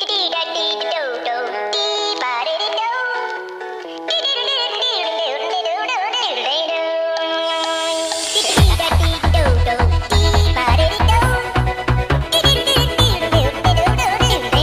dee dee dee do do